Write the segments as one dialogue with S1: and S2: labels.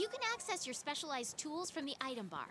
S1: You can access your specialized tools from the item bar.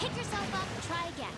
S1: Pick yourself up, try again.